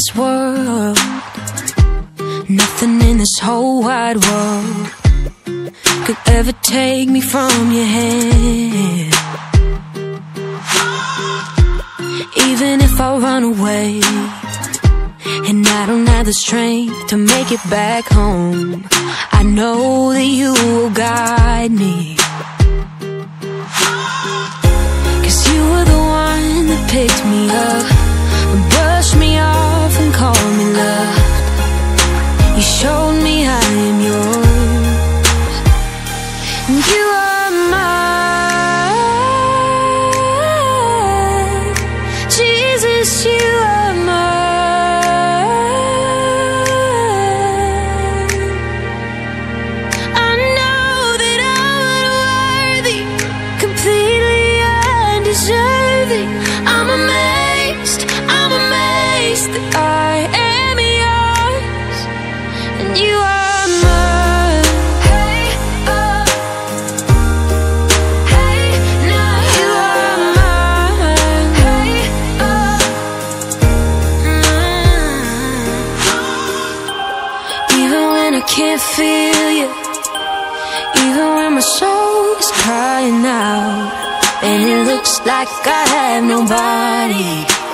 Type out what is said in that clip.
this world, nothing in this whole wide world could ever take me from your hand. Even if I run away and I don't have the strength to make it back home, I know that you will guide me. You can't feel you. Even when my soul is crying out And it looks like I have nobody